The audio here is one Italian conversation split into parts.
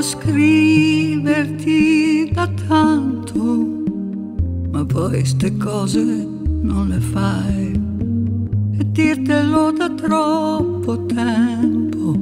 Scriverti da tanto, ma poi ste cose non le fai. E dirtelo da troppo tempo,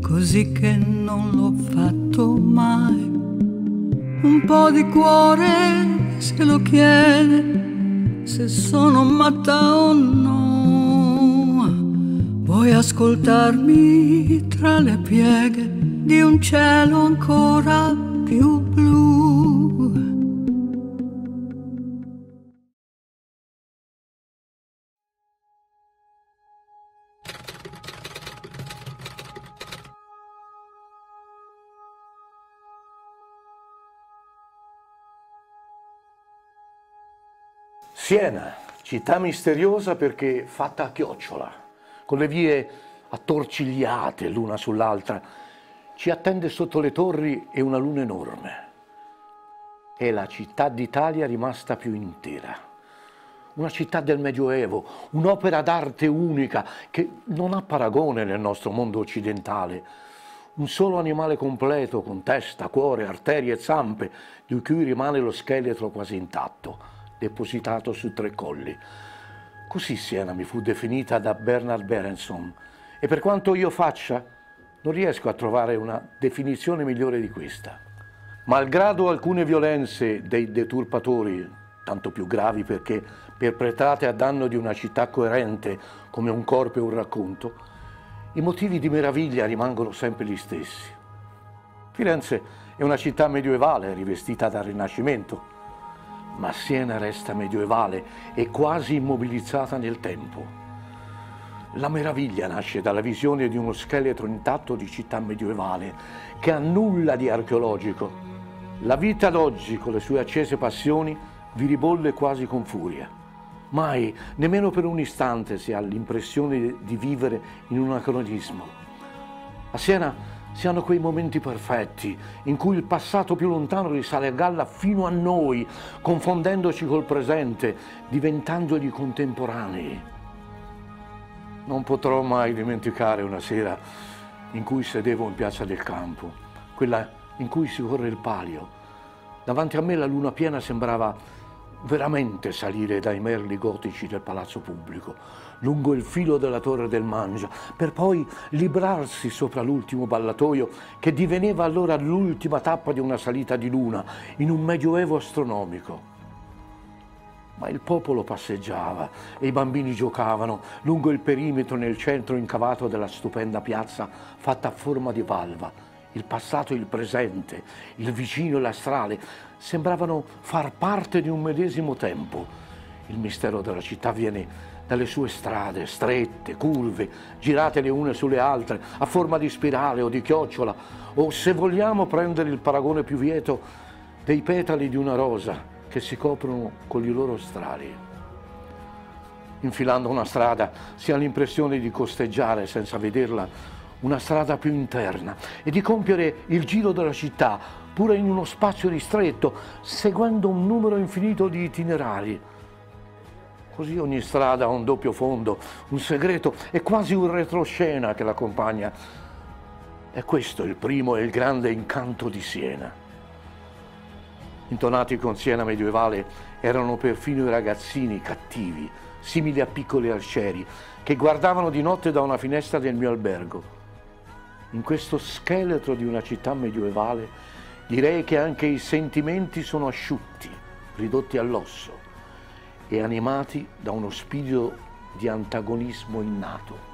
così che non l'ho fatto mai. Un po' di cuore se lo chiede, se sono matta o no. Vuoi ascoltarmi tra le pieghe? di un cielo ancora più blu. Siena, città misteriosa perché fatta a chiocciola, con le vie attorcigliate l'una sull'altra ci attende sotto le torri e una luna enorme. È la città d'Italia rimasta più intera. Una città del Medioevo, un'opera d'arte unica che non ha paragone nel nostro mondo occidentale. Un solo animale completo con testa, cuore, arterie e zampe, di cui rimane lo scheletro quasi intatto, depositato su tre colli. Così Siena mi fu definita da Bernard Berenson e per quanto io faccia, non riesco a trovare una definizione migliore di questa. Malgrado alcune violenze dei deturpatori, tanto più gravi perché perpetrate a danno di una città coerente come un corpo e un racconto, i motivi di meraviglia rimangono sempre gli stessi. Firenze è una città medievale rivestita dal Rinascimento, ma Siena resta medievale e quasi immobilizzata nel tempo. La meraviglia nasce dalla visione di uno scheletro intatto di città medievale che ha nulla di archeologico. La vita d'oggi, con le sue accese passioni, vi ribolle quasi con furia. Mai, nemmeno per un istante, si ha l'impressione di vivere in un anacronismo. A Siena si hanno quei momenti perfetti in cui il passato più lontano risale a galla fino a noi, confondendoci col presente, diventandogli contemporanei. Non potrò mai dimenticare una sera in cui sedevo in piazza del campo, quella in cui si corre il palio. Davanti a me la luna piena sembrava veramente salire dai merli gotici del palazzo pubblico, lungo il filo della torre del Mangia, per poi librarsi sopra l'ultimo ballatoio che diveneva allora l'ultima tappa di una salita di luna in un medioevo astronomico ma il popolo passeggiava e i bambini giocavano lungo il perimetro nel centro incavato della stupenda piazza fatta a forma di valva. Il passato e il presente, il vicino e l'astrale sembravano far parte di un medesimo tempo. Il mistero della città viene dalle sue strade strette, curve, girate le une sulle altre, a forma di spirale o di chiocciola, o se vogliamo prendere il paragone più vieto, dei petali di una rosa che si coprono con i loro strali. Infilando una strada si ha l'impressione di costeggiare senza vederla una strada più interna e di compiere il giro della città pure in uno spazio ristretto, seguendo un numero infinito di itinerari. Così ogni strada ha un doppio fondo, un segreto e quasi un retroscena che l'accompagna. E questo è il primo e il grande incanto di Siena intonati con Siena medievale, erano perfino i ragazzini cattivi, simili a piccoli arcieri, che guardavano di notte da una finestra del mio albergo. In questo scheletro di una città medievale direi che anche i sentimenti sono asciutti, ridotti all'osso e animati da uno spirito di antagonismo innato.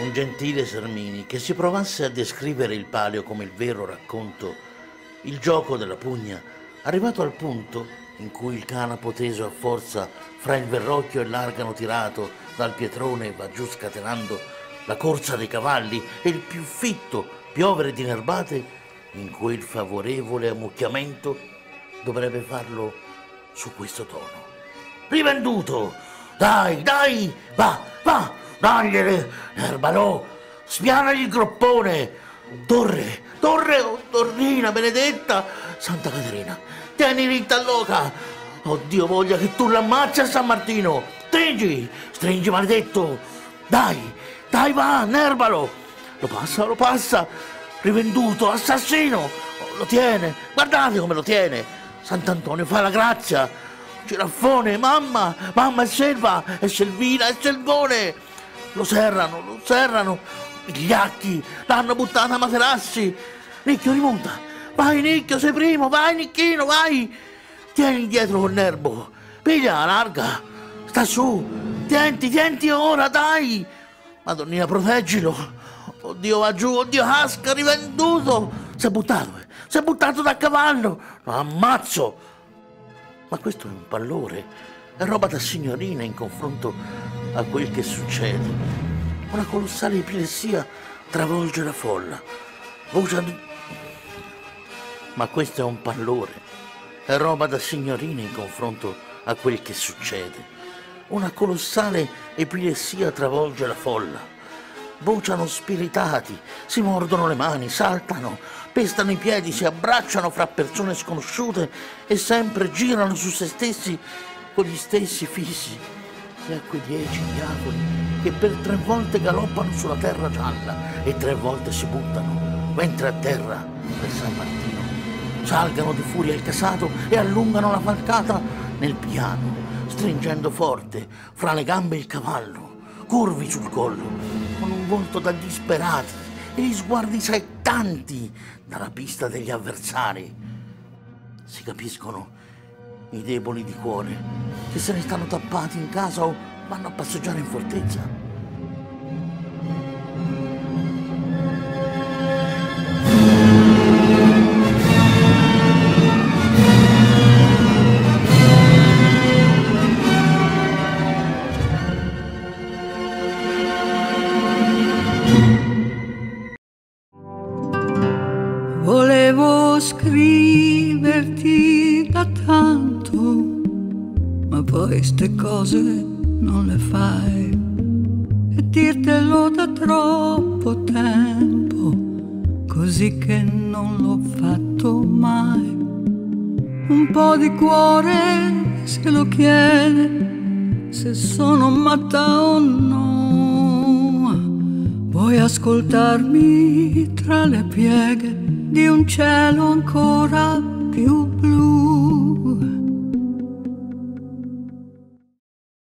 Un gentile Sermini che si provasse a descrivere il palio come il vero racconto, il gioco della pugna, arrivato al punto in cui il canapo teso a forza fra il verrocchio e l'argano tirato dal pietrone va giù scatenando la corsa dei cavalli e il più fitto piovere di nerbate, in quel favorevole ammucchiamento dovrebbe farlo su questo tono. Rivenduto! Dai, dai, va, va, dagliene, Erbalò, spianagli il groppone. Torre, torre, oh, torrina benedetta, Santa Caterina, tieni ritta all'oca. Oh Dio voglia che tu l'ammazzi a San Martino. Stringi, stringi maledetto. Dai, dai va, nerbalo. Lo passa, lo passa. Rivenduto, assassino. Lo tiene, guardate come lo tiene. Sant'Antonio fa la grazia. Giraffone, mamma, mamma è selva, è selvina, è selvone. Lo serrano, lo serrano. Vigliacchi, l'hanno buttata a materassi. Nicchio rimonta. Vai Nicchio, sei primo, vai Nicchino, vai. Tieni dietro col nervo. Piglia, larga. Sta su. Tienti, tienti ora, dai. Madonnina, proteggilo. Oddio, va giù, oddio, casca, rivenduto. Si è buttato, eh. si è buttato da cavallo. Lo ammazzo. Ma questo è un pallore. È roba da signorina in confronto a quel che succede. Una colossale epilessia travolge la folla. Voce. Ma questo è un pallore. È roba da signorina in confronto a quel che succede. Una colossale epilessia travolge la folla. Vociano spiritati, si mordono le mani, saltano, pestano i piedi, si abbracciano fra persone sconosciute e sempre girano su se stessi con gli stessi fisi e a quei dieci diavoli che per tre volte galoppano sulla terra gialla e tre volte si buttano, mentre a terra, per San Martino, salgano di furia il casato e allungano la falcata nel piano, stringendo forte fra le gambe il cavallo, curvi sul collo, con un volto da disperati e gli sguardi sectanti dalla pista degli avversari. Si capiscono i deboli di cuore, che se ne stanno tappati in casa o vanno a passeggiare in fortezza. Volevo ma poi ste cose non le fai. E dirtelo da troppo tempo, così che non l'ho fatto mai. un po' di cuore se lo chiede, se sono matta o no. Vuoi ascoltarmi tra le pieghe di un cielo ancora più blu?